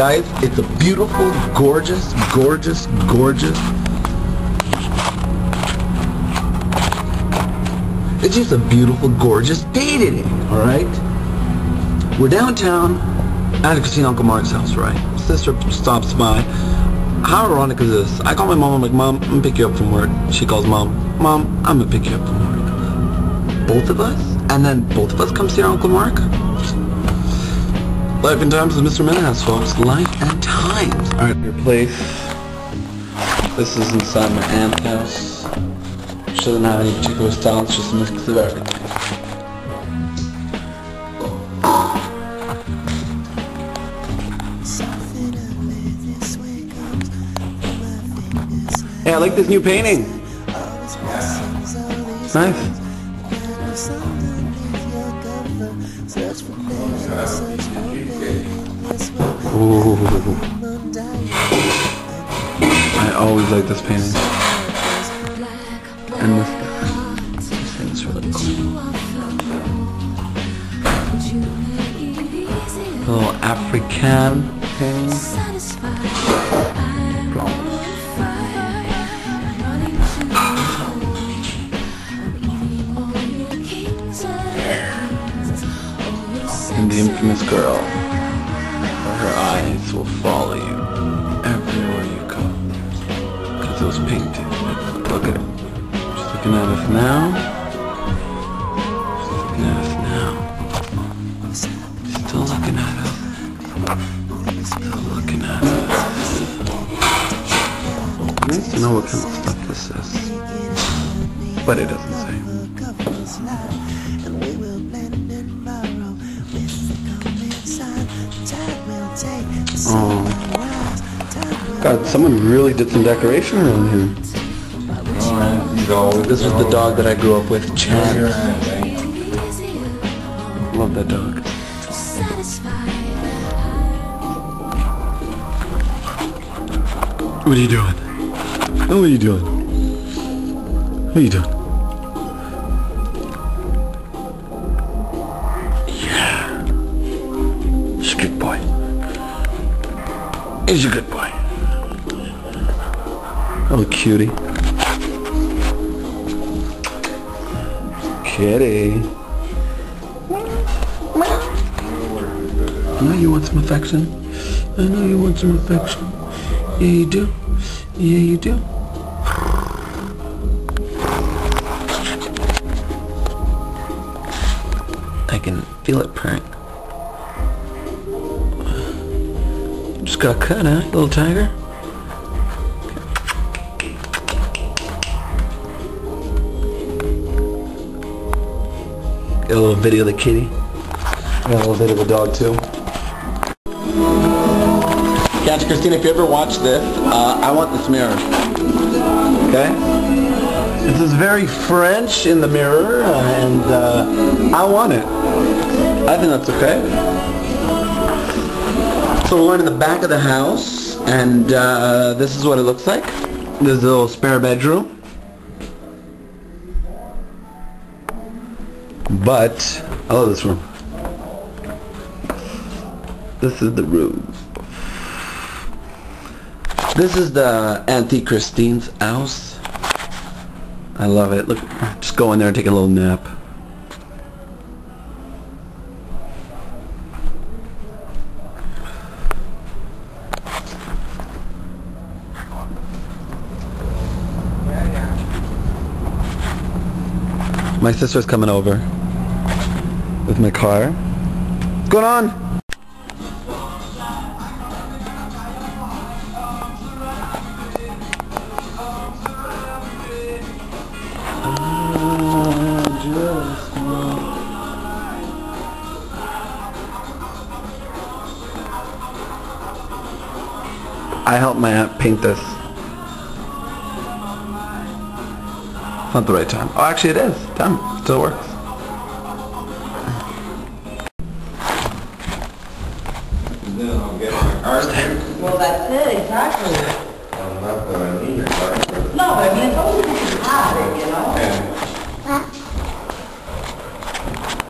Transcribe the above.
Guys, it's a beautiful, gorgeous, gorgeous, gorgeous. It's just a beautiful, gorgeous day today, alright? We're downtown at Christina Uncle Mark's house, right? Sister stops by. How ironic is this? I call my mom, I'm like, Mom, I'm gonna pick you up from work. She calls Mom, Mom, I'm gonna pick you up from work. Both of us? And then both of us come see Uncle Mark? Life and times of Mr. Menace, folks. Life and times. Alright, your place. This is inside my aunt's house. She doesn't have any particular style, it's just a mix of everything. Hey, I like this new painting. Nice. Ooh. I always like this painting. And this. This thing's really cool. A little African painting. And the infamous girl. Her eyes will follow you everywhere you go. Because it was painted. Look at it. She's looking at us now. She's looking at us now. Still looking at us. Still looking at us. I need to know what kind of stuff this is. But it doesn't say. Oh. God, someone really did some decoration around here. Oh, this is the dog that I grew up with, Chad. Love that dog. What are you doing? Oh, what are you doing? What are you doing? Yeah. He's a good boy. He's a good boy. Oh, cutie. Kitty. I know you want some affection. I know you want some affection. Yeah, you do. Yeah, you do. I can feel it purring. Just got cut, huh, little tiger? Got a little video of the kitty. Got a little bit of the dog too. Catch Christina, if you ever watch this, uh, I want this mirror. Okay? This is very French in the mirror, uh, and uh, I want it. I think that's okay. So we're in the back of the house, and uh, this is what it looks like. There's a little spare bedroom. But, I love this room. This is the room. This is the Auntie Christine's house. I love it. Look, just go in there and take a little nap. My sister's coming over with my car. What's going on? I helped my aunt paint this. It's not the right time. Oh, actually it is. Time. It still works. Well, that's it, exactly. No, but I mean, it's always have topic, you know?